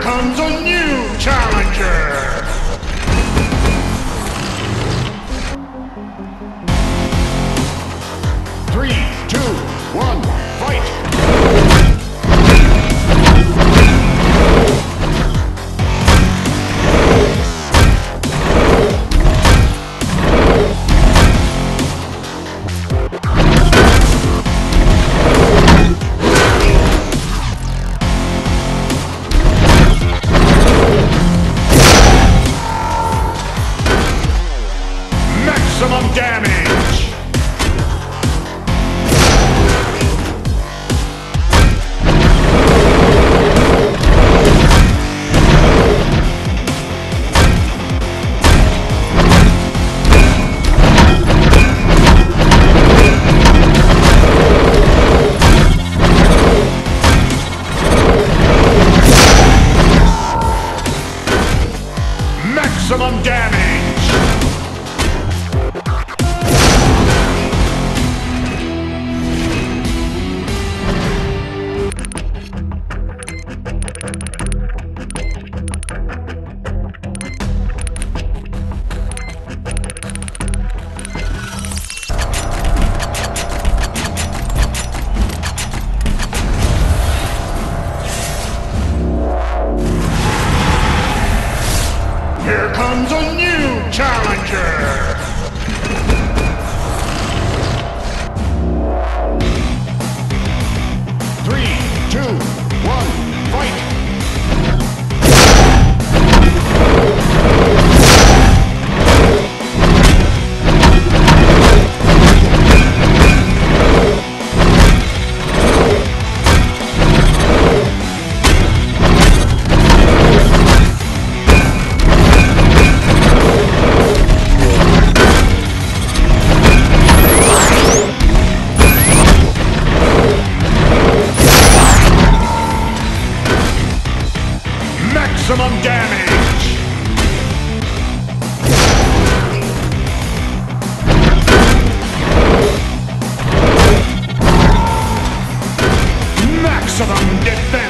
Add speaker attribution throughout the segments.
Speaker 1: comes a new maximum damage. maximum damage! Maximum defense!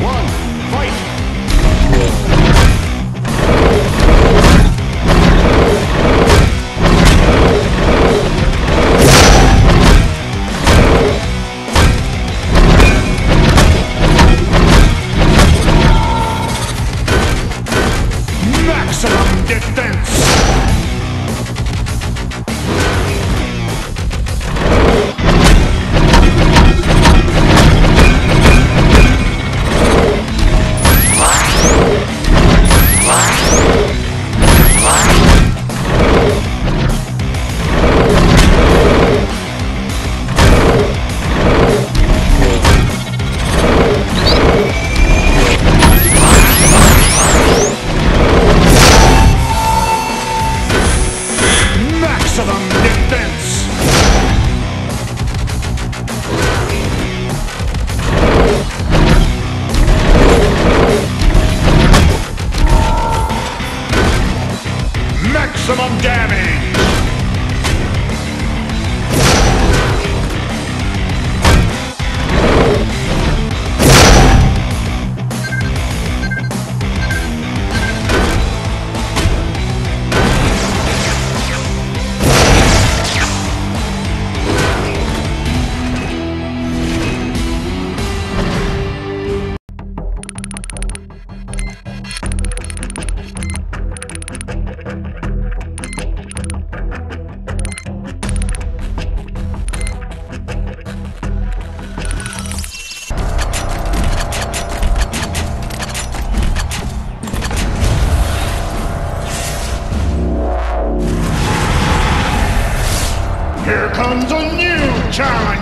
Speaker 1: One. New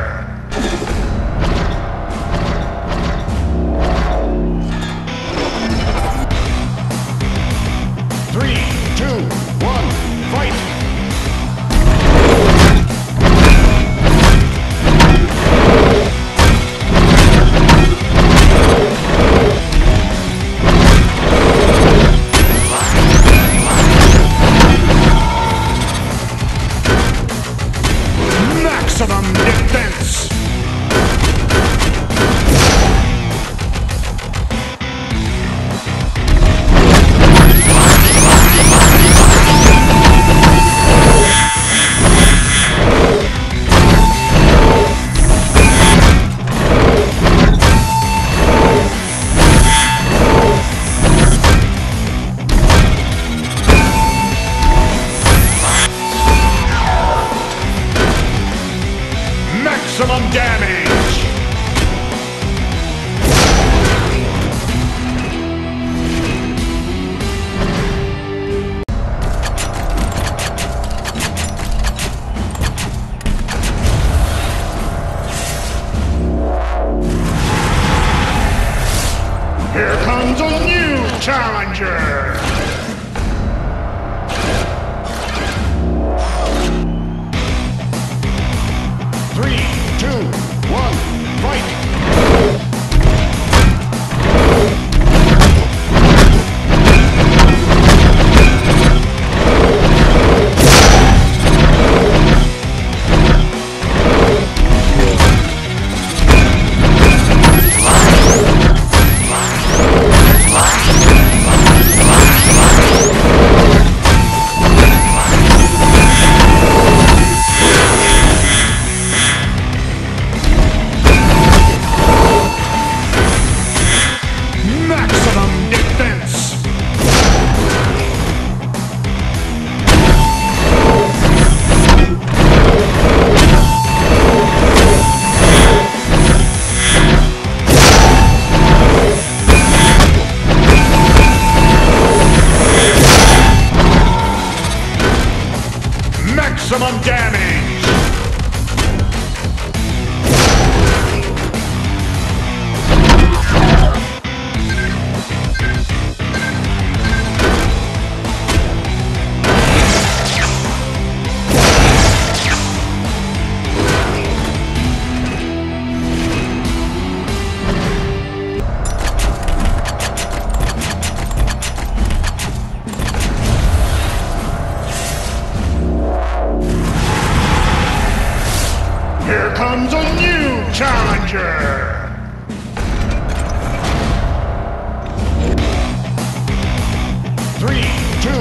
Speaker 1: Three, two,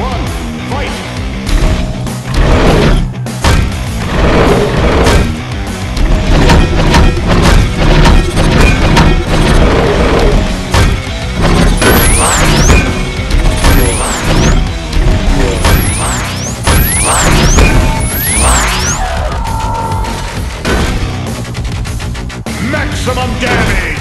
Speaker 1: one, fight! maximum damage!